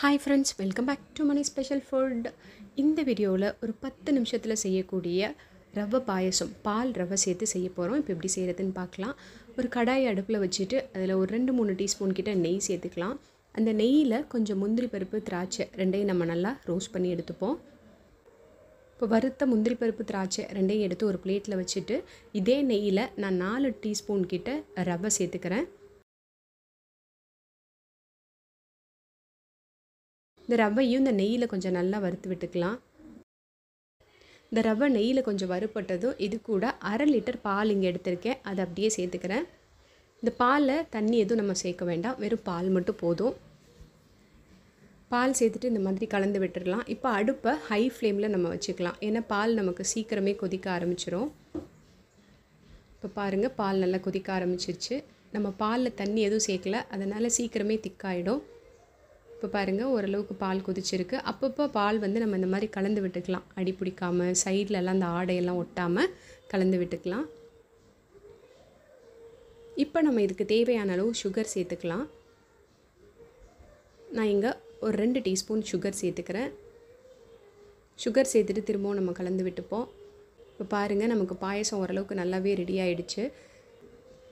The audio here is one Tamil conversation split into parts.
Hi friends welcome back to Mani special food இந்த வீடியோவில் ஒரு பத்து நிமிஷத்தில் செய்யக்கூடிய ரவை பாயசம் பால் ரவை சேர்த்து செய்ய போகிறோம் இப்போ எப்படி செய்கிறதுன்னு பார்க்கலாம். ஒரு கடாய் அடுப்பில் வச்சுட்டு அதில் ஒரு ரெண்டு மூணு டீஸ்பூன் கிட்ட நெய் சேர்த்துக்கலாம். அந்த நெய்யில் கொஞ்சம் முந்திரி பருப்பு திராட்சை ரெண்டையும் நம்ம நல்லா ரோஸ்ட் பண்ணி எடுத்துப்போம். இப்போ வறுத்த முந்திரி பருப்பு திராட்சை ரெண்டையும் எடுத்து ஒரு பிளேட்டில் வச்சுட்டு இதே நெய்யில் நான் நாலு டீஸ்பூன் கிட்ட ரவை சேர்த்துக்கிறேன். இந்த ரவையும் இந்த நெய்யில் கொஞ்சம் நல்லா வறுத்து விட்டுக்கலாம். இந்த ரவை நெய்யில் கொஞ்சம் வறுப்பட்டதும் இது கூட அரை லிட்டர் பால் இங்கே எடுத்திருக்கேன். அதை அப்படியே சேர்த்துக்கிறேன். இந்த பாலில் தண்ணி எதுவும் நம்ம சேர்க்க வேண்டாம். வெறும் பால் மட்டும் போதும். பால் சேர்த்துட்டு இந்த மாதிரி கலந்து விட்டுடலாம் இப்போ அடுப்பை ஹை ஃப்ளேமில் நம்ம வச்சுக்கலாம். ஏன்னா பால் நமக்கு சீக்கிரமே கொதிக்க ஆரம்பிச்சிடும் இப்போ பாருங்கள் பால் நல்லா கொதிக்க ஆரம்பிச்சிருச்சு. நம்ம பாலில் தண்ணி எதுவும் சேர்க்கல. அதனால் சீக்கிரமே திக்காயிடும். இப்போ பாருங்கள் ஓரளவுக்கு பால் கொதிச்சிருக்கு. அப்பப்போ பால் வந்து நம்ம இந்த மாதிரி கலந்து விட்டுக்கலாம். அடி பிடிக்காமல் சைட்லலாம் அந்த ஆடையெல்லாம் ஒட்டாமல் கலந்து விட்டுக்கலாம். இப்போ நம்ம இதுக்கு தேவையான அளவு சுகர் சேர்த்துக்கலாம். நான் இங்கே ஒரு ரெண்டு டீஸ்பூன் சுகர் சேர்த்துக்கிறேன். சுகர் சேர்த்துட்டு திரும்பவும் நம்ம கலந்து விட்டுப்போம். இப்போ பாருங்கள் நமக்கு பாயசம் ஓரளவுக்கு நல்லாவே ரெடி ஆகிடுச்சு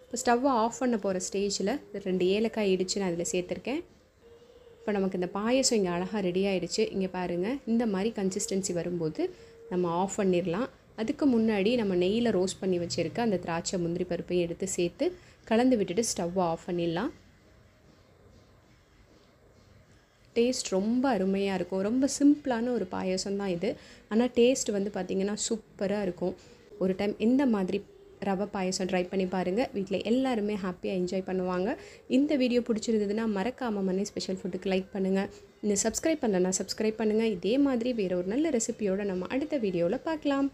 இப்போ ஸ்டவ்வை ஆஃப் பண்ண போகிற ஸ்டேஜில் ரெண்டு ஏலக்காய் இடித்து நான் அதில் சேர்த்துருக்கேன். இப்போ நமக்கு இந்த பாயசம் இங்கே அழகாக ரெடி ஆகிடுச்சு இங்கே பாருங்கள் இந்த மாதிரி கன்சிஸ்டன்சி வரும்போது நம்ம ஆஃப் பண்ணிடலாம் அதுக்கு முன்னாடி நம்ம நெய்யில் ரோஸ்ட் பண்ணி வச்சுருக்க அந்த திராட்சை முந்திரி பருப்பையும் எடுத்து சேர்த்து கலந்து விட்டுட்டு ஸ்டவ்வை ஆஃப் பண்ணிடலாம் டேஸ்ட் ரொம்ப அருமையாக இருக்கும். ரொம்ப சிம்பிளான ஒரு பாயசம் தான் இது. ஆனால் டேஸ்ட் வந்து பார்த்திங்கன்னா சூப்பராக இருக்கும். ஒரு டைம் இந்த மாதிரி ரவை பாயசம் ட்ரை பண்ணி பாருங்கள் வீட்டில் எல்லாருமே ஹாப்பியாக என்ஜாய் பண்ணுவாங்க. இந்த வீடியோ பிடிச்சிருந்ததுன்னா மறக்காமல் மணி ஸ்பெஷல் ஃபுட்டுக்கு லைக் பண்ணுங்கள் இந்த சப்ஸ்கிரைப் பண்ணலன்னா சப்ஸ்கிரைப் பண்ணுங்கள் இதே மாதிரி வேறு ஒரு நல்ல ரெசிபியோடு நம்ம அடுத்த வீடியோவில் பார்க்கலாம்.